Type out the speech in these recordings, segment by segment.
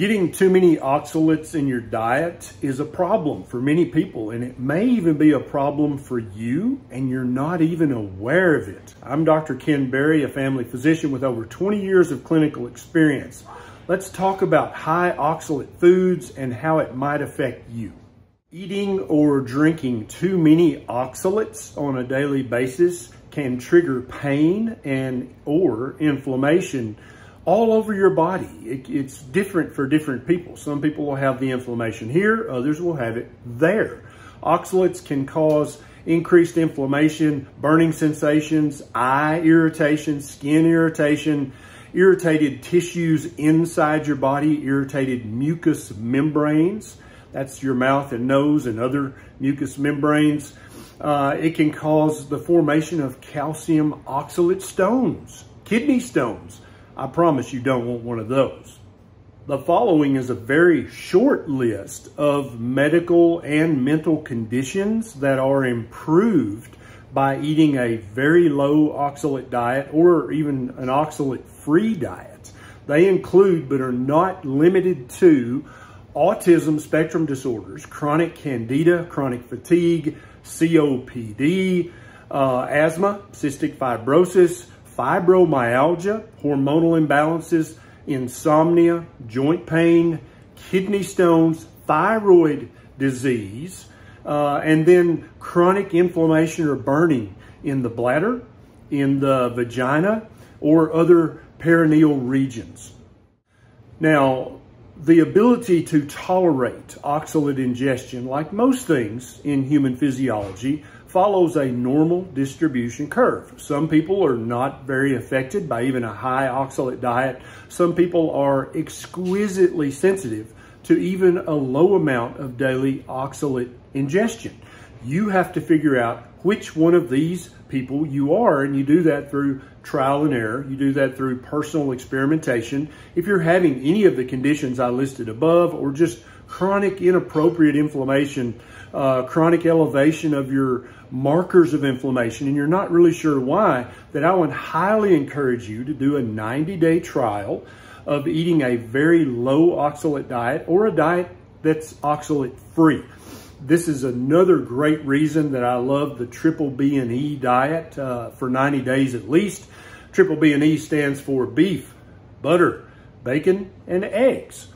Getting too many oxalates in your diet is a problem for many people, and it may even be a problem for you, and you're not even aware of it. I'm Dr. Ken Berry, a family physician with over 20 years of clinical experience. Let's talk about high oxalate foods and how it might affect you. Eating or drinking too many oxalates on a daily basis can trigger pain and or inflammation all over your body. It, it's different for different people. Some people will have the inflammation here, others will have it there. Oxalates can cause increased inflammation, burning sensations, eye irritation, skin irritation, irritated tissues inside your body, irritated mucous membranes. That's your mouth and nose and other mucous membranes. Uh, it can cause the formation of calcium oxalate stones, kidney stones. I promise you don't want one of those. The following is a very short list of medical and mental conditions that are improved by eating a very low oxalate diet or even an oxalate free diet. They include but are not limited to autism spectrum disorders, chronic candida, chronic fatigue, COPD, uh, asthma, cystic fibrosis, fibromyalgia, hormonal imbalances, insomnia, joint pain, kidney stones, thyroid disease, uh, and then chronic inflammation or burning in the bladder, in the vagina, or other perineal regions. Now, the ability to tolerate oxalate ingestion, like most things in human physiology, follows a normal distribution curve. Some people are not very affected by even a high oxalate diet. Some people are exquisitely sensitive to even a low amount of daily oxalate ingestion. You have to figure out which one of these people you are, and you do that through trial and error. You do that through personal experimentation. If you're having any of the conditions I listed above, or just chronic inappropriate inflammation, uh, chronic elevation of your markers of inflammation, and you're not really sure why, then I would highly encourage you to do a 90 day trial of eating a very low oxalate diet or a diet that's oxalate free. This is another great reason that I love the triple B and E diet uh, for 90 days at least. Triple B and E stands for beef, butter, bacon, and eggs.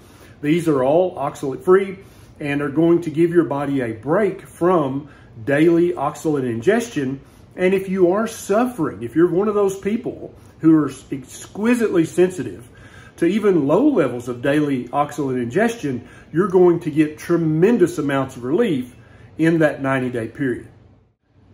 These are all oxalate free and are going to give your body a break from daily oxalate ingestion. And if you are suffering, if you're one of those people who are exquisitely sensitive to even low levels of daily oxalate ingestion, you're going to get tremendous amounts of relief in that 90 day period.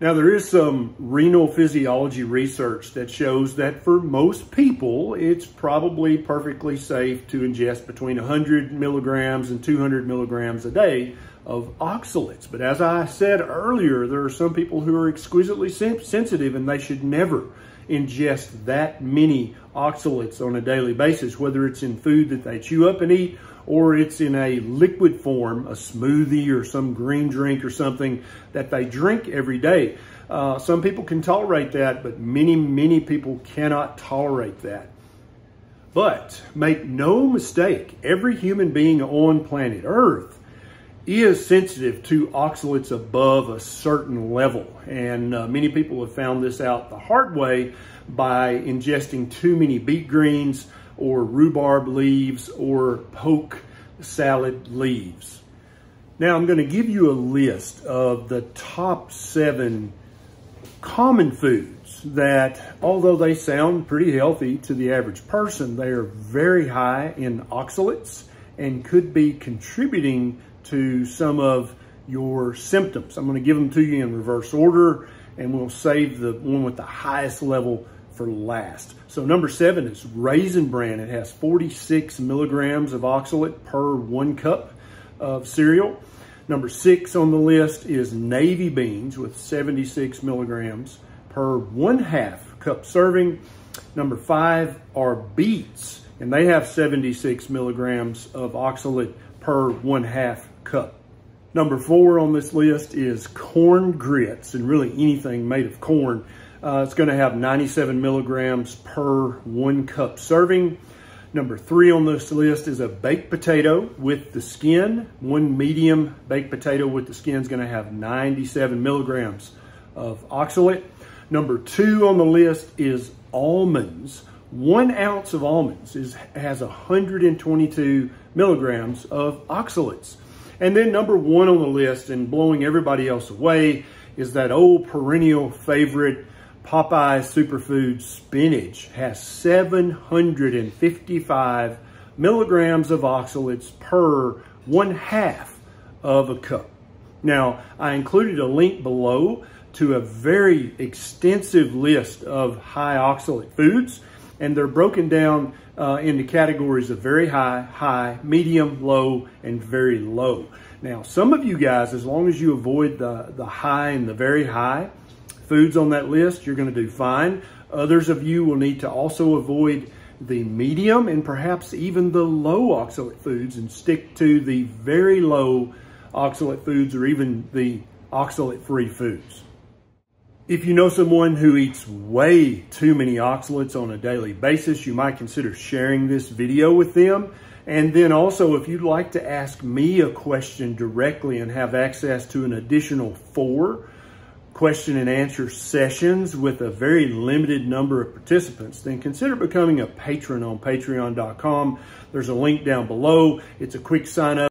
Now, there is some renal physiology research that shows that for most people, it's probably perfectly safe to ingest between 100 milligrams and 200 milligrams a day of oxalates. But as I said earlier, there are some people who are exquisitely sensitive and they should never ingest that many oxalates on a daily basis, whether it's in food that they chew up and eat or it's in a liquid form, a smoothie or some green drink or something that they drink every day. Uh, some people can tolerate that, but many, many people cannot tolerate that. But make no mistake, every human being on planet Earth is sensitive to oxalates above a certain level. And uh, many people have found this out the hard way by ingesting too many beet greens or rhubarb leaves or poke salad leaves. Now I'm going to give you a list of the top seven common foods that, although they sound pretty healthy to the average person, they are very high in oxalates and could be contributing to some of your symptoms. I'm going to give them to you in reverse order and we'll save the one with the highest level for last. So number seven is Raisin Bran. It has 46 milligrams of oxalate per one cup of cereal. Number six on the list is Navy Beans with 76 milligrams per one half cup serving. Number five are beets, and they have 76 milligrams of oxalate per one half cup. Number four on this list is corn grits, and really anything made of corn. Uh, it's going to have 97 milligrams per one cup serving. Number three on this list is a baked potato with the skin. One medium baked potato with the skin is going to have 97 milligrams of oxalate. Number two on the list is almonds. One ounce of almonds is, has 122 milligrams of oxalates. And then number one on the list and blowing everybody else away is that old perennial favorite Popeye Superfood spinach has 755 milligrams of oxalates per one half of a cup. Now, I included a link below to a very extensive list of high oxalate foods, and they're broken down uh, into categories of very high, high, medium, low, and very low. Now, some of you guys, as long as you avoid the, the high and the very high foods on that list, you're going to do fine. Others of you will need to also avoid the medium and perhaps even the low oxalate foods and stick to the very low oxalate foods or even the oxalate-free foods. If you know someone who eats way too many oxalates on a daily basis, you might consider sharing this video with them. And then also, if you'd like to ask me a question directly and have access to an additional four question and answer sessions with a very limited number of participants, then consider becoming a patron on patreon.com. There's a link down below. It's a quick sign up.